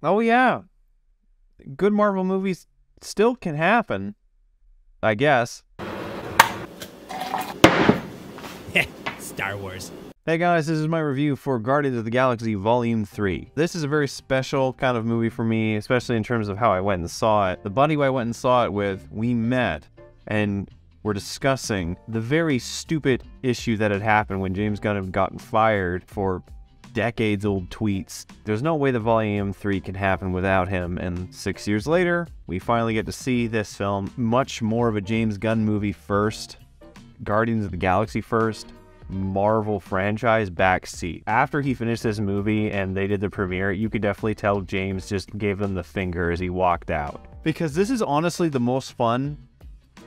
Oh yeah, good Marvel movies still can happen. I guess. Star Wars. Hey guys, this is my review for Guardians of the Galaxy Volume 3. This is a very special kind of movie for me, especially in terms of how I went and saw it. The buddy who I went and saw it with, we met and were discussing the very stupid issue that had happened when James Gunn had gotten fired for decades old tweets. There's no way the Volume 3 can happen without him, and six years later, we finally get to see this film, much more of a James Gunn movie first, Guardians of the Galaxy first, Marvel franchise backseat. After he finished this movie and they did the premiere, you could definitely tell James just gave them the finger as he walked out. Because this is honestly the most fun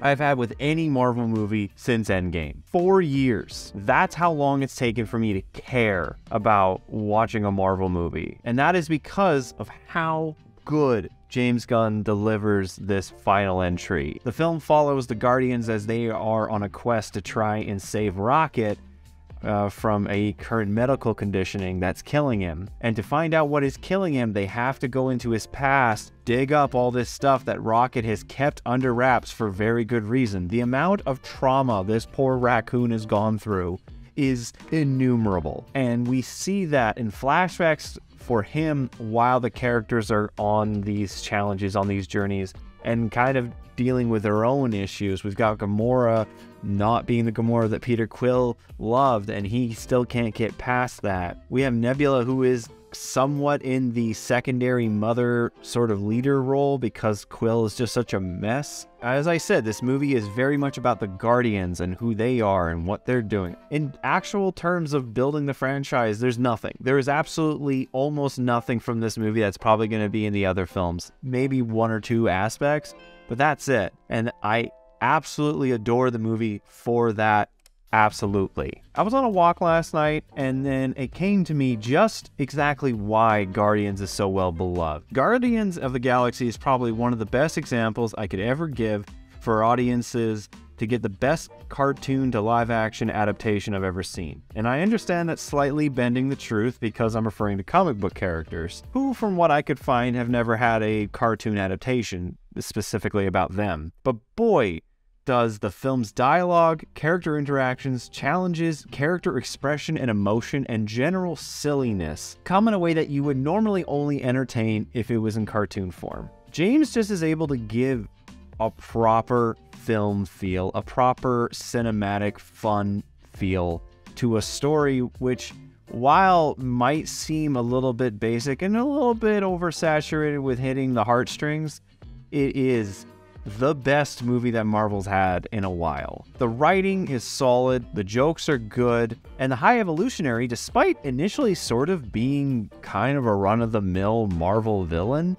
I've had with any Marvel movie since Endgame. Four years. That's how long it's taken for me to care about watching a Marvel movie. And that is because of how good James Gunn delivers this final entry. The film follows the Guardians as they are on a quest to try and save Rocket uh, from a current medical conditioning that's killing him. And to find out what is killing him, they have to go into his past, dig up all this stuff that Rocket has kept under wraps for very good reason. The amount of trauma this poor raccoon has gone through is innumerable. And we see that in flashbacks for him while the characters are on these challenges, on these journeys, and kind of dealing with their own issues. We've got Gamora not being the Gamora that Peter Quill loved, and he still can't get past that. We have Nebula, who is somewhat in the secondary mother sort of leader role because Quill is just such a mess. As I said, this movie is very much about the Guardians and who they are and what they're doing. In actual terms of building the franchise, there's nothing. There is absolutely almost nothing from this movie that's probably going to be in the other films. Maybe one or two aspects, but that's it. And I absolutely adore the movie for that Absolutely. I was on a walk last night and then it came to me just exactly why Guardians is so well beloved. Guardians of the Galaxy is probably one of the best examples I could ever give for audiences to get the best cartoon to live action adaptation I've ever seen. And I understand that's slightly bending the truth because I'm referring to comic book characters, who, from what I could find, have never had a cartoon adaptation specifically about them. But boy, does the film's dialogue, character interactions, challenges, character expression and emotion, and general silliness come in a way that you would normally only entertain if it was in cartoon form. James just is able to give a proper film feel, a proper cinematic fun feel to a story which while might seem a little bit basic and a little bit oversaturated with hitting the heartstrings, it is the best movie that Marvel's had in a while. The writing is solid, the jokes are good, and the High Evolutionary, despite initially sort of being kind of a run of the mill Marvel villain,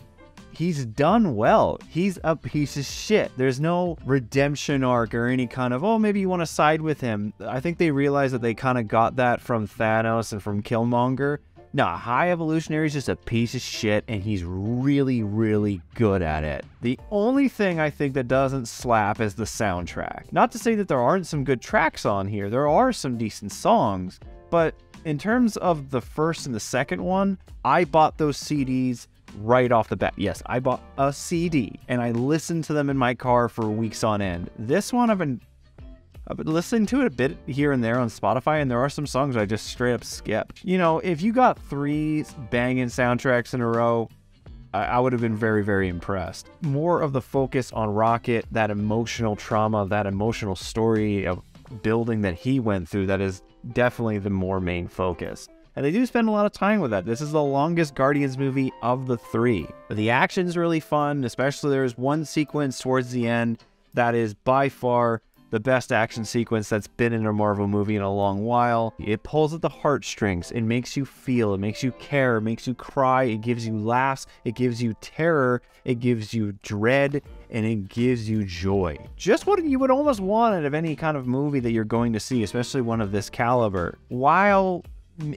he's done well. He's a piece of shit. There's no redemption arc or any kind of, oh, maybe you want to side with him. I think they realized that they kind of got that from Thanos and from Killmonger. Nah, High Evolutionary is just a piece of shit, and he's really, really good at it. The only thing I think that doesn't slap is the soundtrack. Not to say that there aren't some good tracks on here, there are some decent songs, but in terms of the first and the second one, I bought those CDs right off the bat. Yes, I bought a CD and I listened to them in my car for weeks on end. This one I've been I've been listening to it a bit here and there on Spotify, and there are some songs I just straight up skip. You know, if you got three banging soundtracks in a row, I, I would have been very, very impressed. More of the focus on Rocket, that emotional trauma, that emotional story of building that he went through, that is definitely the more main focus. And they do spend a lot of time with that. This is the longest Guardians movie of the three. But the action's really fun, especially there's one sequence towards the end that is by far the best action sequence that's been in a Marvel movie in a long while. It pulls at the heartstrings. It makes you feel. It makes you care. It makes you cry. It gives you laughs. It gives you terror. It gives you dread. And it gives you joy. Just what you would almost want out of any kind of movie that you're going to see, especially one of this caliber. While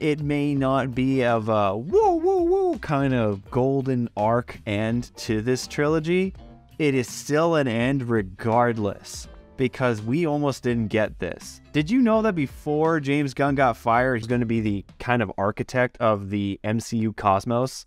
it may not be of a woo woo woo kind of golden arc end to this trilogy, it is still an end regardless because we almost didn't get this. Did you know that before James Gunn got fired, he's going to be the kind of architect of the MCU cosmos?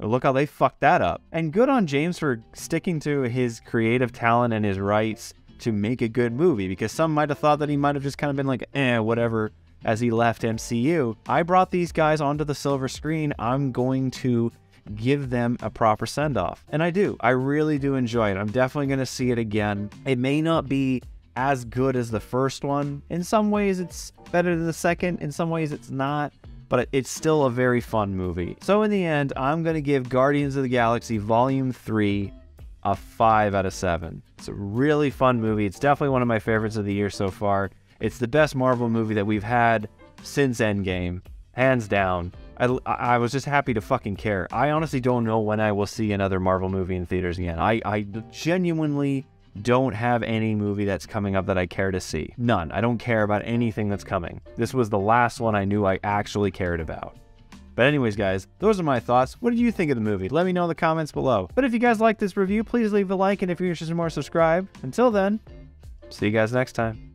Look how they fucked that up. And good on James for sticking to his creative talent and his rights to make a good movie because some might have thought that he might have just kind of been like, eh, whatever, as he left MCU. I brought these guys onto the silver screen. I'm going to give them a proper send off. And I do. I really do enjoy it. I'm definitely going to see it again. It may not be as good as the first one. In some ways, it's better than the second. In some ways, it's not but it's still a very fun movie. So in the end, I'm going to give Guardians of the Galaxy Volume 3 a 5 out of 7. It's a really fun movie. It's definitely one of my favorites of the year so far. It's the best Marvel movie that we've had since Endgame, hands down. I, I was just happy to fucking care. I honestly don't know when I will see another Marvel movie in theaters again. I, I genuinely don't have any movie that's coming up that I care to see. None. I don't care about anything that's coming. This was the last one I knew I actually cared about. But anyways, guys, those are my thoughts. What did you think of the movie? Let me know in the comments below. But if you guys like this review, please leave a like, and if you're interested in more, subscribe. Until then, see you guys next time.